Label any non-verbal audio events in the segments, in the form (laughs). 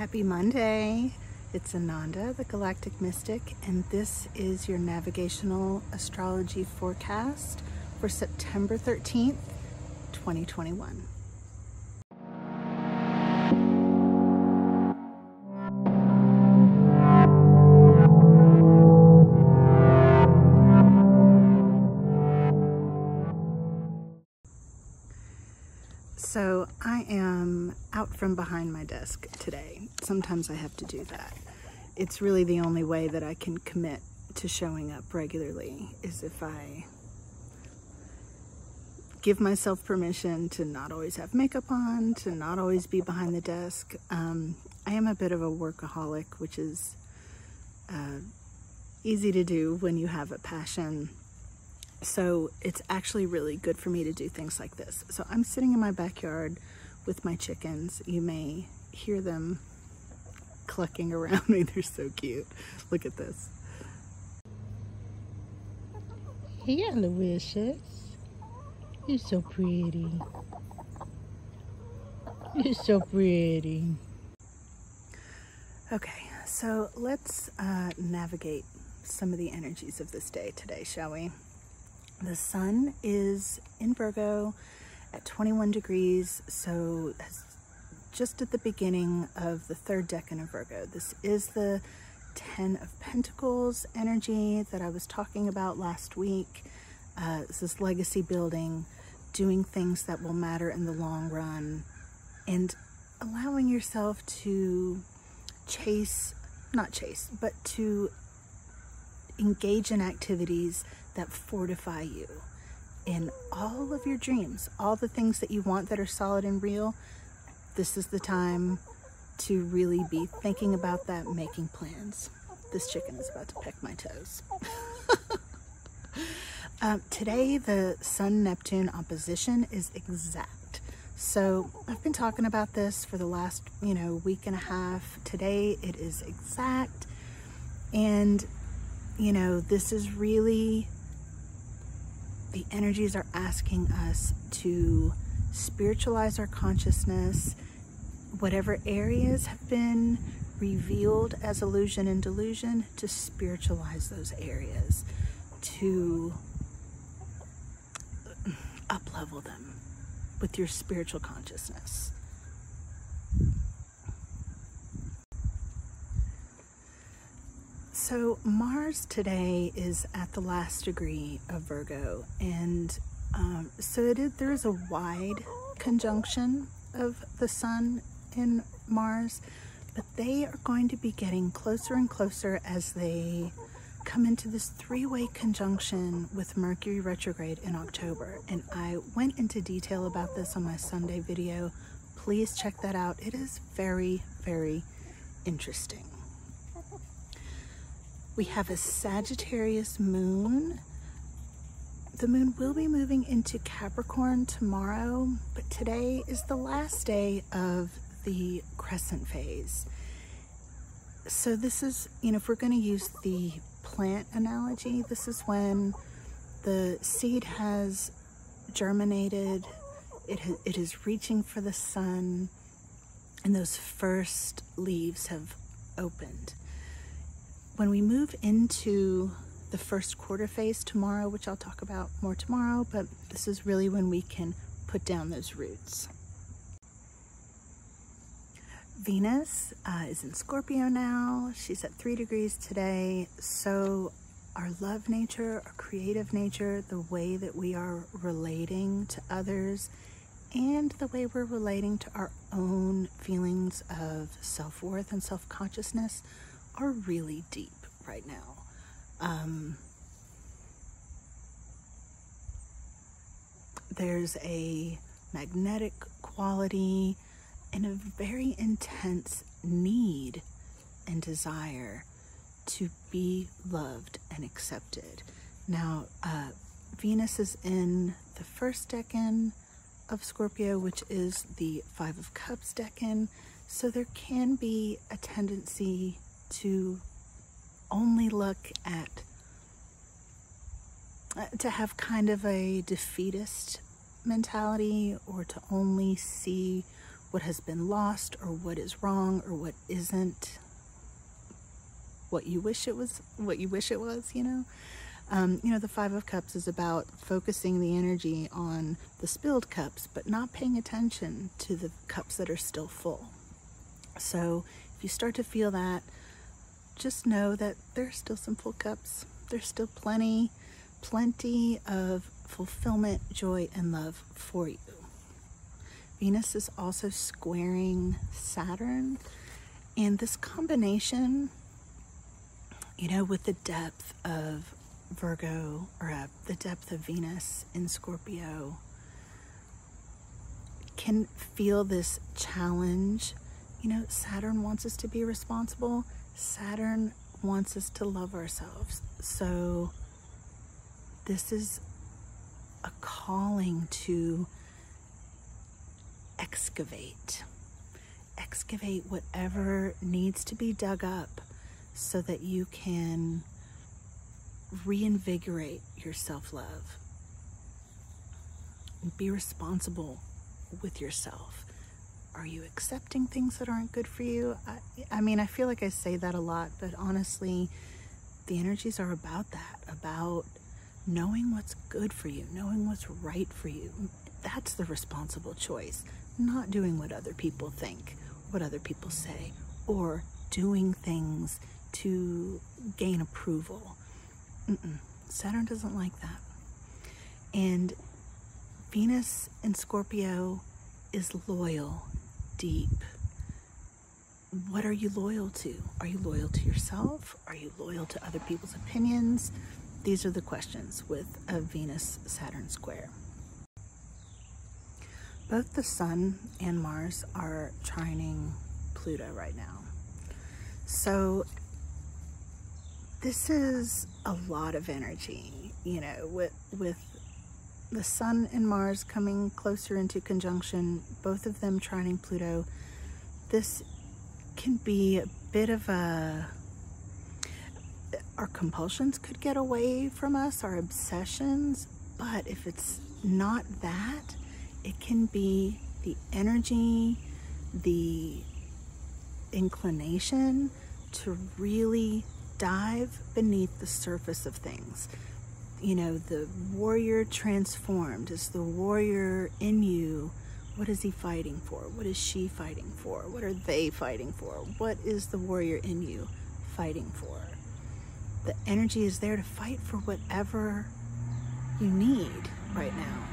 Happy Monday. It's Ananda, the Galactic Mystic, and this is your navigational astrology forecast for September 13th, 2021. From behind my desk today. Sometimes I have to do that. It's really the only way that I can commit to showing up regularly is if I give myself permission to not always have makeup on, to not always be behind the desk. Um, I am a bit of a workaholic, which is uh, easy to do when you have a passion so it's actually really good for me to do things like this. So I'm sitting in my backyard with my chickens. You may hear them clucking around me. (laughs) They're so cute. Look at this. Hey, Aloysius. You're so pretty. You're so pretty. Okay, so let's uh, navigate some of the energies of this day today, shall we? The sun is in Virgo at 21 degrees, so just at the beginning of the third decan of Virgo. This is the 10 of Pentacles energy that I was talking about last week. Uh, this is legacy building, doing things that will matter in the long run, and allowing yourself to chase, not chase, but to engage in activities that fortify you in all of your dreams, all the things that you want that are solid and real. This is the time to really be thinking about that, making plans. This chicken is about to peck my toes. (laughs) um, today, the Sun Neptune opposition is exact. So I've been talking about this for the last, you know, week and a half. Today it is exact. And, you know, this is really the energies are asking us to spiritualize our consciousness. Whatever areas have been revealed as illusion and delusion, to spiritualize those areas, to up level them with your spiritual consciousness. So Mars today is at the last degree of Virgo, and um, so it is, there is a wide conjunction of the Sun in Mars, but they are going to be getting closer and closer as they come into this three-way conjunction with Mercury retrograde in October. And I went into detail about this on my Sunday video. Please check that out. It is very, very interesting. We have a Sagittarius moon. The moon will be moving into Capricorn tomorrow, but today is the last day of the crescent phase. So this is, you know, if we're going to use the plant analogy, this is when the seed has germinated, it, it is reaching for the sun, and those first leaves have opened. When we move into the first quarter phase tomorrow, which I'll talk about more tomorrow, but this is really when we can put down those roots. Venus uh, is in Scorpio now. She's at three degrees today. So our love nature, our creative nature, the way that we are relating to others, and the way we're relating to our own feelings of self-worth and self-consciousness are really deep right now. Um, there's a magnetic quality and a very intense need and desire to be loved and accepted. Now, uh, Venus is in the first decan of Scorpio, which is the Five of Cups decan. So there can be a tendency to only look at, uh, to have kind of a defeatist mentality or to only see what has been lost or what is wrong or what isn't what you wish it was what you wish it was you know? Um, you know the five of cups is about focusing the energy on the spilled cups but not paying attention to the cups that are still full. So if you start to feel that just know that there's still some full cups there's still plenty plenty of fulfillment joy and love for you Venus is also squaring Saturn. And this combination, you know, with the depth of Virgo or uh, the depth of Venus in Scorpio, can feel this challenge. You know, Saturn wants us to be responsible, Saturn wants us to love ourselves. So, this is a calling to excavate. Excavate whatever needs to be dug up so that you can reinvigorate your self love. Be responsible with yourself. Are you accepting things that aren't good for you? I, I, mean, I feel like I say that a lot, but honestly, the energies are about that, about knowing what's good for you, knowing what's right for you. That's the responsible choice not doing what other people think, what other people say, or doing things to gain approval. Mm-mm. Saturn doesn't like that. And Venus in Scorpio is loyal, deep. What are you loyal to? Are you loyal to yourself? Are you loyal to other people's opinions? These are the questions with a Venus Saturn square both the Sun and Mars are trining Pluto right now. So this is a lot of energy, you know, with, with the Sun and Mars coming closer into conjunction, both of them trining Pluto. This can be a bit of a our compulsions could get away from us, our obsessions, but if it's not that, it can be the energy, the inclination to really dive beneath the surface of things. You know, the warrior transformed is the warrior in you. What is he fighting for? What is she fighting for? What are they fighting for? What is the warrior in you fighting for? The energy is there to fight for whatever you need right now.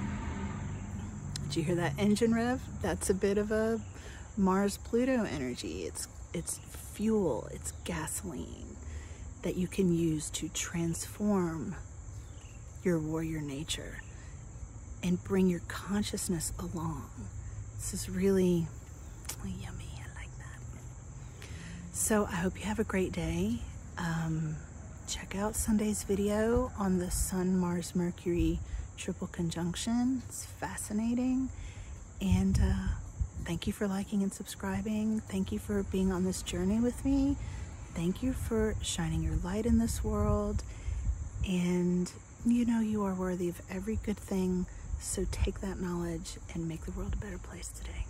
Did you hear that engine rev? That's a bit of a Mars Pluto energy. It's it's fuel, it's gasoline that you can use to transform your warrior nature and bring your consciousness along. This is really yummy. I like that. So I hope you have a great day. Um, check out Sunday's video on the Sun, Mars, Mercury triple conjunction. It's fascinating. And uh, thank you for liking and subscribing. Thank you for being on this journey with me. Thank you for shining your light in this world. And you know you are worthy of every good thing. So take that knowledge and make the world a better place today.